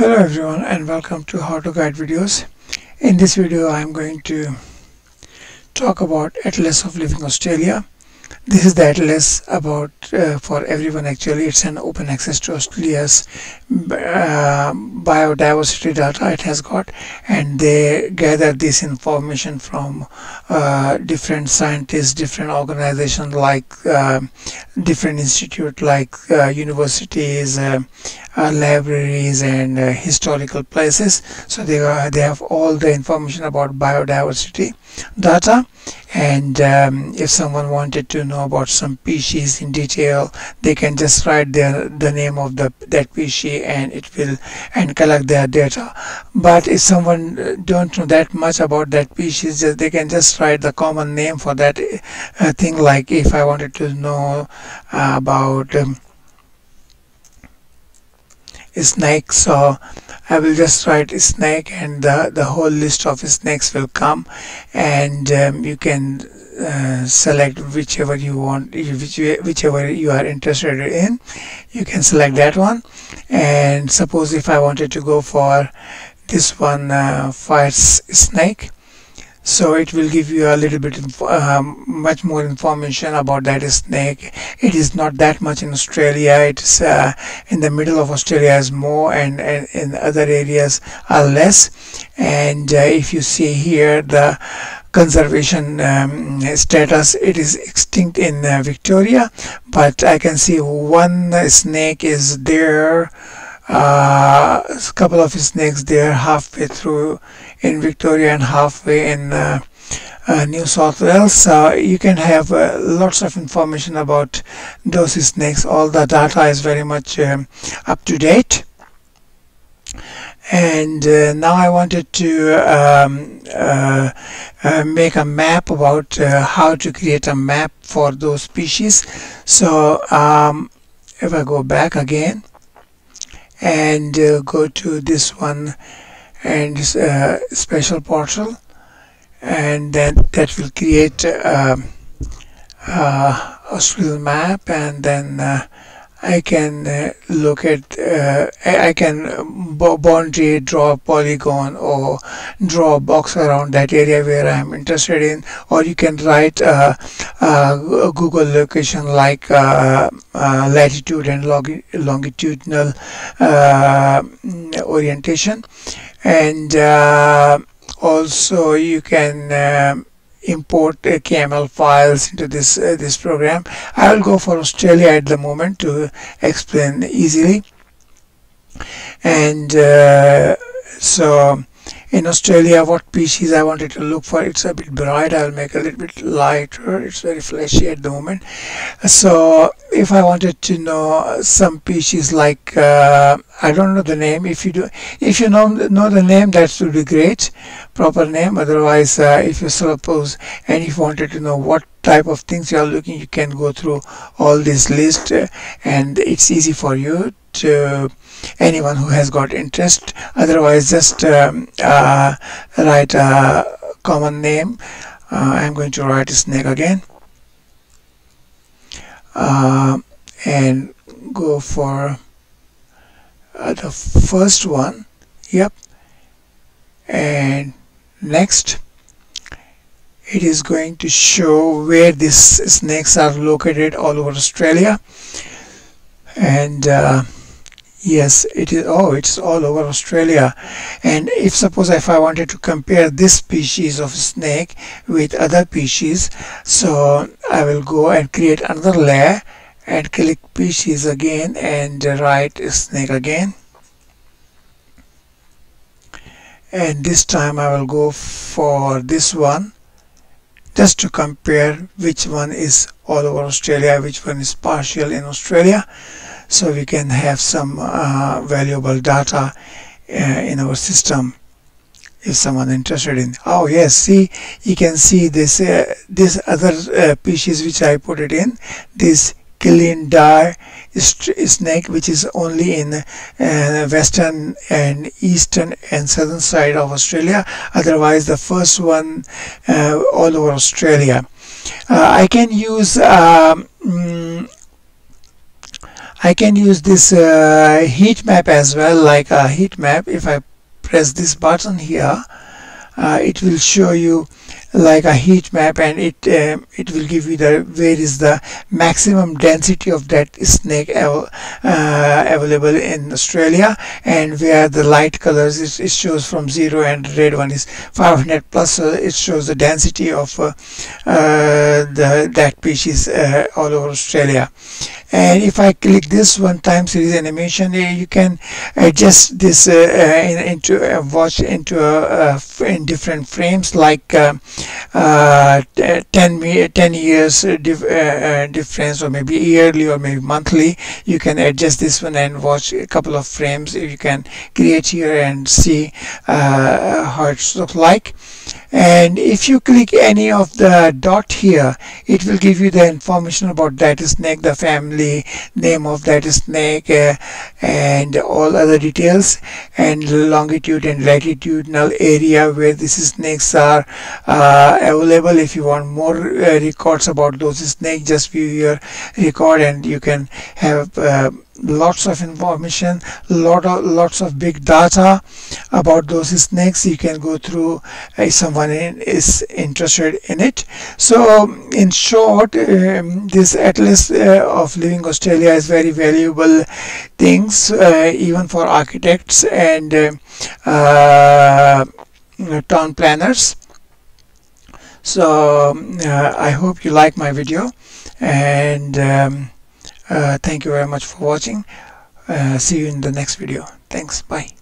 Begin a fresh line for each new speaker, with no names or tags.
Hello everyone and welcome to how to guide videos. In this video I am going to talk about Atlas of Living Australia this is the atlas about uh, for everyone actually. It's an open access to australia's uh, biodiversity data it has got. And they gather this information from uh, different scientists different organizations like uh, different institute like uh, universities uh, libraries and historical places. So they they have all the information about biodiversity data and um, if someone wanted to know about some species in detail they can just write their the name of the that species and it will and collect their data. But if someone uh, don't know that much about that species they can just write the common name for that uh, thing. Like if I wanted to know uh, about um, snake so I will just write snake and the, the whole list of snakes will come. And um, you can uh, select whichever you want which, whichever you are interested in you can select that one. And suppose if I wanted to go for this one uh, fire snake so it will give you a little bit um, much more information about that snake. It is not that much in australia. It's uh, in the middle of australia is more and, and in other areas are less. And uh, if you see here the conservation um, status it is extinct in uh, victoria. But i can see one snake is there. Uh, a couple of snakes there halfway through in Victoria and halfway in uh, uh, New South Wales. Uh, you can have uh, lots of information about those snakes. All the data is very much um, up to date. And uh, now I wanted to um, uh, make a map about how to create a map for those species. So um, if I go back again and go to this one and uh, spatial portal and then that will create uh, uh, Australian map and then uh, I can uh, look at uh, I can boundary draw a polygon or draw a box around that area where I'm interested in or you can write a, a Google location like latitude and longitudinal orientation and uh, also you can uh, import uh, KML files into this uh, this program. I will go for Australia at the moment to explain easily and uh, so in Australia what species I wanted to look for it's a bit bright I'll make a little bit lighter it's very fleshy at the moment. So if I wanted to know some species like uh, I don't know the name if you do if you know know the name that would be great proper name otherwise uh, if you suppose and if you wanted to know what type of things you are looking you can go through all this list uh, and it's easy for you to anyone who has got interest. Otherwise just um, uh, write a common name. Uh, I'm going to write snake again. Uh, and go for uh, the first one. Yep. And next it is going to show where these snakes are located all over Australia. And uh, yes it is oh it's all over Australia. And if suppose if I wanted to compare this species of snake with other species so I will go and create another layer and click species again and write snake again. And this time I will go for this one just to compare which one is all over Australia which one is partial in Australia so we can have some uh, valuable data uh, in our system if someone interested in oh yes see you can see this uh, this other uh, species which I put it in this Killeen snake which is only in uh, western and eastern and southern side of Australia otherwise the first one uh, all over Australia. Uh, I can use um, I can use this uh, heat map as well like a heat map. If I press this button here it will show you like a heat map and it um, it will give you the where is the maximum density of that snake av uh, available in Australia and where the light colors it, it, shows from zero and red one is 500 plus so it shows the density of uh, uh, the that species uh, all over Australia. And if I click this one time series animation eh, you can adjust this uh, uh, in, into uh, watch into a in different frames like uh, uh, 10, 10 years uh, dif difference or maybe yearly or maybe monthly. You can adjust this one and watch a couple of frames you can create here and see how it looks like and if you click any of the dot here it will give you the information about that snake the family name of that snake uh, and all other details and longitude and latitudinal area where these snakes are uh, available. If you want more uh, records about those snakes just view your record and you can have uh, lots of information lot of lots of big data about those snakes. You can go through if someone is interested in it. So in short um, this atlas uh, of living australia is very valuable things uh, even for architects and uh, uh town planners. So uh, i hope you like my video and um, uh, thank you very much for watching. Uh, see you in the next video. Thanks. Bye